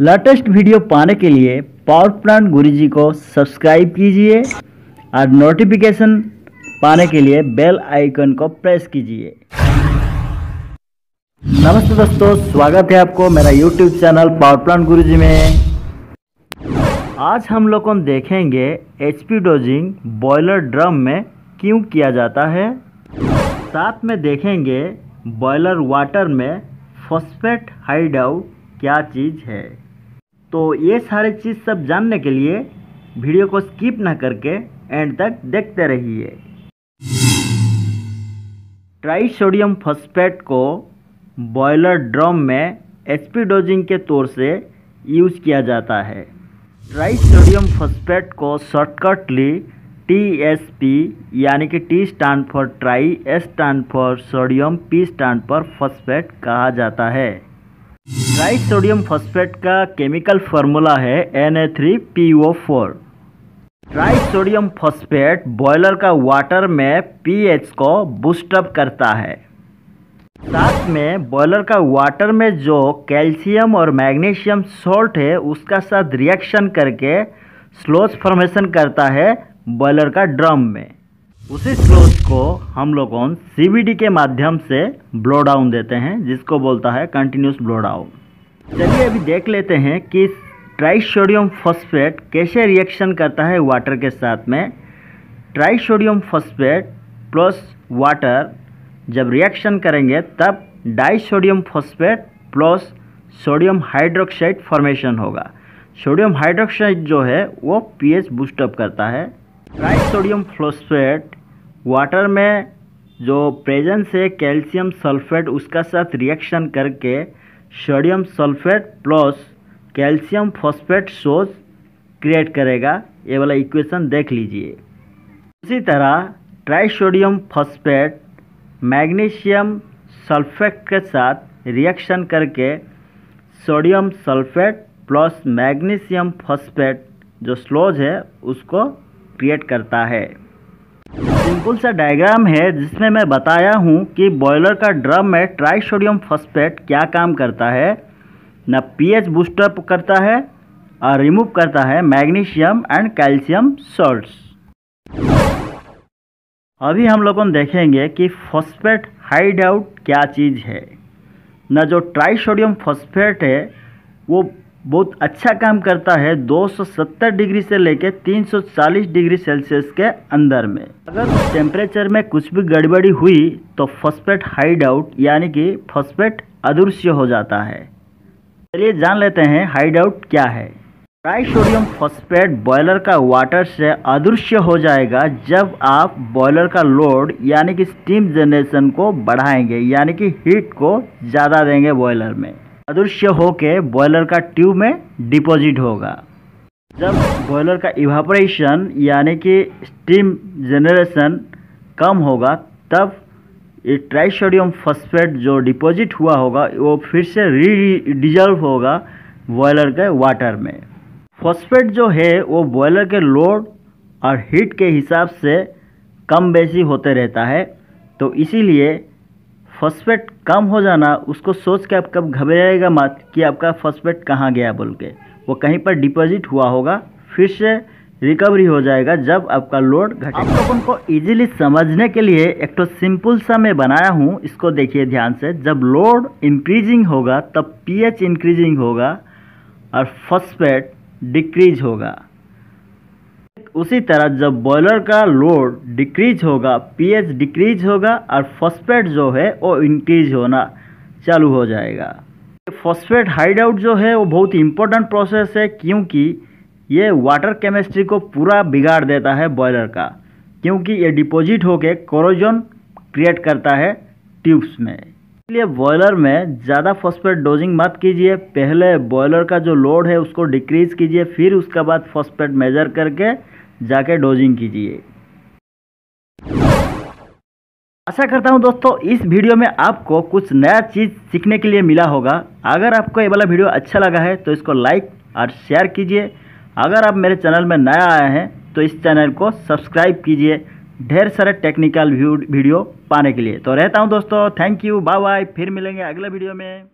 Latest video पाने के लिए पावर प्लांट गुरुजी को सब्सक्राइब कीजिए और नोटिफिकेशन पाने के लिए बेल आइकन को प्रेस कीजिए। नमस्ते दोस्तों, स्वागत है आपको मेरा YouTube channel power plant Guruji में। आज हम लोग देखेंगे एचपी डोजिंग बॉयलर ड्रम में क्यों किया जाता है। साथ में देखेंगे बॉयलर वाटर में फॉस्फेट हाइड आउट क्या चीज़ है? तो ये सारे चीज़ सब जानने के लिए वीडियो को स्किप ना करके एंड तक देखते रहिए। ट्राई सोडियम फॉस्फेट को बॉयलर ड्रम में एचपी डोजिंग के तौर से यूज़ किया जाता है। ट्राई सोडियम फॉस्फेट को शॉर्टकटली टी एस पी यानी कि T stand for tri S stand for sodium P stand for phosphate कहा जाता है। ट्राई सोडियम फॉस्फेट का केमिकल फार्मूला है N A three P O four tri sodium phosphate boiler का water में pH को बूस्टअप करता है। साथ में बॉयलर का वाटर में जो कैल्शियम और मैग्नीशियम सॉल्ट है, उसका साथ रिएक्शन करके स्लोज फॉर्मेशन करता है बॉयलर का ड्रम में। उसी स्लोज को हम लोगों सीबीडी के माध्यम से ब्लो डाउन देते हैं, जिसको बोलता है कंटिन्यूस ब्लो डाउन चलिए अभी देख लेते हैं कि ट्राइसोडियम फॉस्फेट कैसे रिएक्शन करता है वाटर के साथ में। ट्राइसोडियम फॉस्फेट प्लस वाटर जब रिएक्शन करेंगे, तब disodium phosphate plus sodium hydroxide formation होगा। सोडियम हाइड्रोक्साइड जो है, वो पीएच बूस्टअप करता है। ट्राइसोडियम फॉस्फेट वाटर में जो प्रेजेंस है कैल्शियम सल्फेट उसका साथ रिएक्शन करके sodium sulphate plus calcium phosphate सोज क्रिएट करेगा। ये वाला इक्वेशन देख लीजिए। उसी तरह ट्राइसोडियम फॉस्फेट मैग्नीशियम सल्फेट के साथ रिएक्शन करके sodium sulphate plus magnesium phosphate जो स्लोज है, उसको क्रिएट करता है। सिंपल सा डायग्राम है जिसमें मैं बताया हूँ कि बॉयलर का ड्रम में ट्राइसोडियम फॉस्फेट क्या काम करता है। न पीएच बूस्टअप करता है और रिमूव करता है मैग्नीशियम एंड कैल्शियम सॉल्ट्स अभी हम लोगों देखेंगे कि फॉस्फेट हाइड आउट क्या चीज़ है। न जो ट्राइसोडियम फॉस्फेट है, वो बहुत अच्छा काम करता है 270 डिग्री से लेकर 340 डिग्री सेल्सियस के अंदर में। अगर टेम्परेचर में कुछ भी गड़बड़ी हुई तो फॉस्फेट हाइड आउट यानी कि फॉस्फेट अदृश्य हो जाता है। चलिए जान लेते हैं हाइड आउट क्या है। ट्राइसोडियम फॉस्फेट बॉयलर का वाटर से अदृश्य हो जाएगा जब आप बॉयलर का लोड यानी कि स्टीम जनरेशन को बढ़ाएँगे, यानी कि हीट को ज़्यादा देंगे बॉयलर में। अदृश्य होके बॉयलर का ट्यूब में डिपॉजिट होगा। जब बॉयलर का इवापोरेशन यानी कि स्टीम जनरेशन कम होगा, तब ये ट्राइसोडियम फॉस्फेट जो डिपॉजिट हुआ होगा, वो फिर से री डिजॉल्व होगा बॉयलर के वाटर में। फॉस्फेट जो है, वो बॉयलर के लोड और हीट के हिसाब से कम बेसी होते रहता है। तो इसीलिए फॉस्फेट कम हो जाना, उसको सोच के आप कब घबराएगा मत कि आपका फॉस्फेट कहाँ गया बोल के। वो कहीं पर डिपॉजिट हुआ होगा, फिर से रिकवरी हो जाएगा जब आपका लोड घटे आप लोगों को इजीली समझने के लिए एक तो सिंपल सा मैं बनाया हूँ, इसको देखिए ध्यान से। जब लोड इंक्रीजिंग होगा, तब पीएच इंक्रीजिंग होगा और फॉस्फेट डिक्रीज होगा। उसी तरह जब बॉयलर का लोड डिक्रीज होगा पीएच डिक्रीज होगा और फॉस्फेट जो है वो इंक्रीज होना चालू हो जाएगा। फॉस्फेट हाइड आउट जो है वो बहुत इंपॉर्टेंट प्रोसेस है क्योंकि ये वाटर केमिस्ट्री को पूरा बिगाड़ देता है बॉयलर का, क्योंकि ये डिपॉजिट होके कोरोजन क्रिएट करता है ट्यूब्स में। इसलिए बॉयलर में ज़्यादा फॉस्फेट डोजिंग मत कीजिए, पहले बॉयलर का जो लोड है उसको डिक्रीज कीजिए, फिर उसके बाद फॉस्फेट मेजर करके जाके डोजिंग कीजिए। आशा करता हूँ दोस्तों, इस वीडियो में आपको कुछ नया चीज़ सीखने के लिए मिला होगा। अगर आपको ये वाला वीडियो अच्छा लगा है तो इसको लाइक और शेयर कीजिए। अगर आप मेरे चैनल में नया आए हैं तो इस चैनल को सब्सक्राइब कीजिए। ढेर सारे टेक्निकल वीडियो पाने के लिए। तो रहता हूँ दोस्तों थैंक यू बाय बाय फिर मिलेंगे अगले वीडियो में।